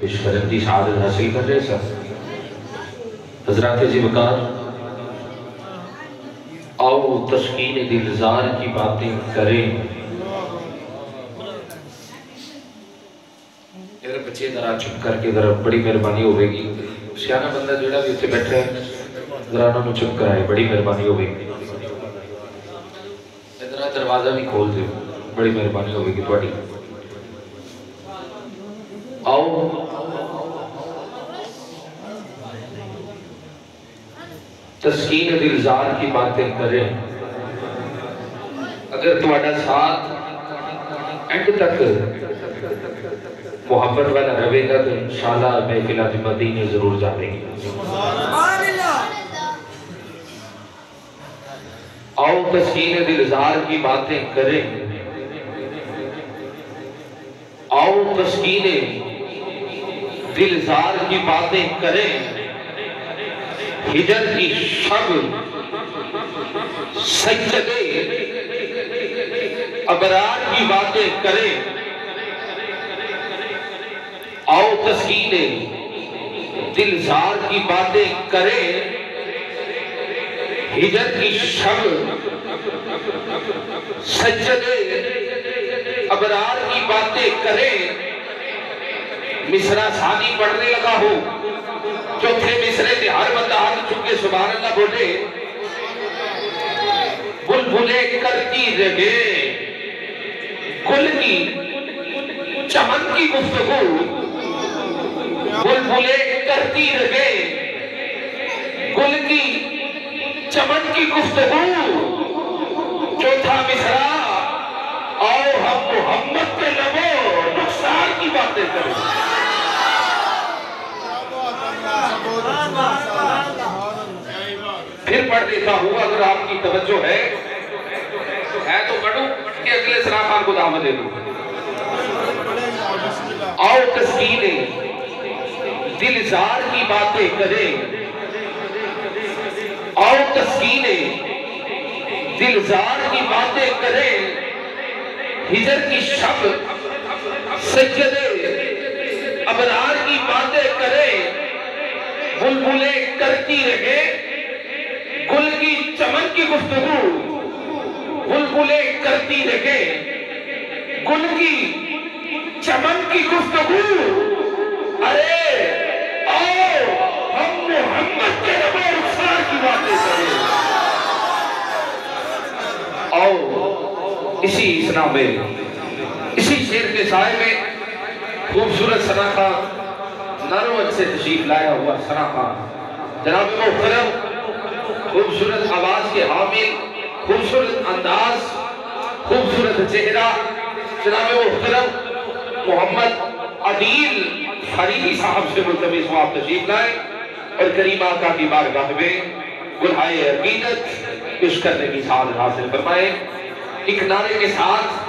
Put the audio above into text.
پیش کرن دی شہادت حاصل کر رہے سر۔ حضرات جی آؤ تشکین دلزار کی باتیں کریں۔ میرے بچے ذرا چپ کر کے، ذرا بڑی مہربانی ہوئے گی سیانا بندہ جڑا بھی اتنے بیٹھا ہے، ذرا انہوں نے چپ کرائے، بڑی مہربانی ہوئے گی ذرا دروازہ بھی کھول دے بڑی مہربانی ہوئے گی تھوڑی آؤ تسکین دلزار کی باتیں کریں۔ اگر تمہارا ساتھ اینڈ تک محبت والا رہے گا تو انشاءاللہ میں فلات مدینے ضرور جانے گی آؤ تسکین دلزار کی باتیں کریں۔ آؤ تسکین دلزار کی باتیں کریں۔ ہجر کی شب سجدے ابرار کی باتیں کریں آؤ تسکین دلزار کی باتیں کریں ہجر کی شب سجدے ابرار کی باتیں کریں مصرہ ثانی پڑھنے لگا ہو چوتھے مصرے تھے ہر بندہ ہاتھ چکے سبحان اللہ بولے، بلبلے کرتی رہے۔ گل کی چمن کی گفتگو بلبلے کرتی رہے۔ گل کی چمن کی گفتگو چوتھا مصرہ، آؤ ہم محمد کے لبو نقصان کی باتیں کریں۔ پڑھ دیتا ہوں، اگر آپ کی توجہ ہے۔ ہے تو پڑھوں کہ اگلے سراخان کو دعوت دے دوں آؤ تسکین دلزار کی باتیں کریں۔ آؤ تسکین دلزار کی باتیں کریں۔ ہجر کی شب، سجدے، ابرار کی باتیں کریں۔ بلبلے کرتی رہے کی گفتگو بلبلے کرتی رہے گل کی چمن کی گفتگو، ارے، آؤ، ہم محمد کے نبی رخسار کی باتیں کریں۔ آؤ، اسی اسنا میں، اسی شیر کے سائے میں خوبصورت سنا خان نروت سے تشریف لایا ہوا سنا خان۔ جناب محترم خوبصورت آواز کے حامل، خوبصورت انداز، خوبصورت چہرہ۔ جناب محترم محمد عدیل خریدی صاحب سے ملتمس ہوں آپ تشریف لائے اور کریم آقا کی بارگاہ میں گلہائے عقیدت کچھ کرنے کی ساتھ حاصل فرمائے ایک نعرے کے ساتھ